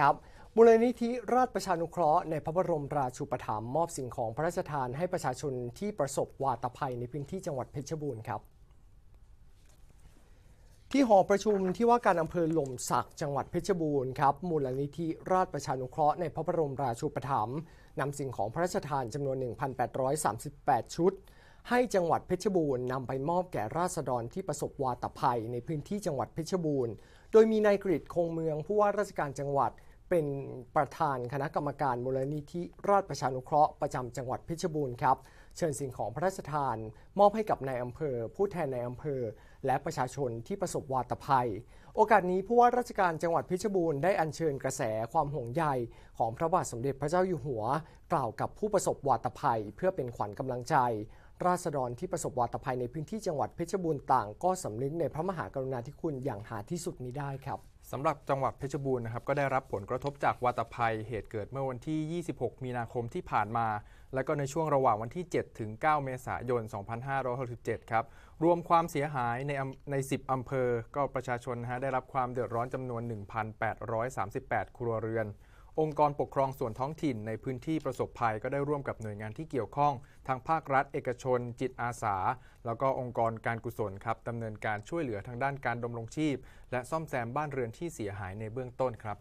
ครับมูลนิธิราชประชานุเคราะห์ในพระบรมราชูปถัมภ์มอบสิ่งของพระราชทานให้ประชาชนที่ประสบวาตภัยในพื้นที่จังหวัดเพชรบูรณ์ครับที่หอประชุมที่ว่าการอำเภอหล่มสักจังหวัดเพชรบูรณ์ครับมูลนิธิราชประชานุเคราะห์ในพระบรมราชูปถัมภ์นำสิ่งของพระราชทานจำนวน 1,838 ชุด ให้จังหวัดเพชรบูรณ์นำไปมอบแก่ราษฎรที่ประสบวาตภัยในพื้นที่จังหวัดเพชรบูรณ์ โดยมีนายกฤษคงเมืองผู้ว่าราชการจังหวัด เป็นประธานคณะกรรมการมูลนิธิราชประชานุเคราะห์ประจำจังหวัดเพชรบูรณ์ครับ เชิญสิ่งของพระราชทาน มอบให้กับนายอำเภอ ผู้แทนนายอำเภอ และประชาชนที่ประสบวาตภัย โอกาสนี้ผู้ว่าราชการจังหวัดเพชรบูรณ์ได้อัญเชิญกระแสความห่วงใยของพระบาทสมเด็จพระเจ้าอยู่หัว กล่าวกับผู้ประสบวาตภัย เพื่อเป็นขวัญกำลังใจ ราษฎรที่ประสบวาตภัยในพื้นที่จังหวัดเพชรบูรณ์ต่าง ก็สำนึกในพระมหากรุณาธิคุณอย่างหาที่สุดมิได้ครับสำหรับจังหวัดเพชรบูรณ์นะครับก็ได้รับผลกระทบจากวาตภัย เหตุเกิดเมื่อวันที่ 26 มีนาคมที่ผ่านมา และก็ในช่วงระหว่างวันที่ 7 ถึง 9 เมษายน 2567 ครับ รวมความเสียหายในใน 10 อำเภอ ก็ประชาชนนะฮะได้รับความเดือดร้อนจำนวน 1,838 ครัวเรือน องค์กรปกครองส่วนท้องถิ่นในพื้นที่ประสบภัยก็ได้ร่วมกับหน่วยงานที่เกี่ยวข้อง ทางภาครัฐ เอกชน จิตอาสา แล้วก็องค์กรการกุศลครับดำเนินการช่วยเหลือทางด้านการดำรงชีพ และซ่อมแซมบ้านเรือนที่เสียหายในเบื้องต้นครับ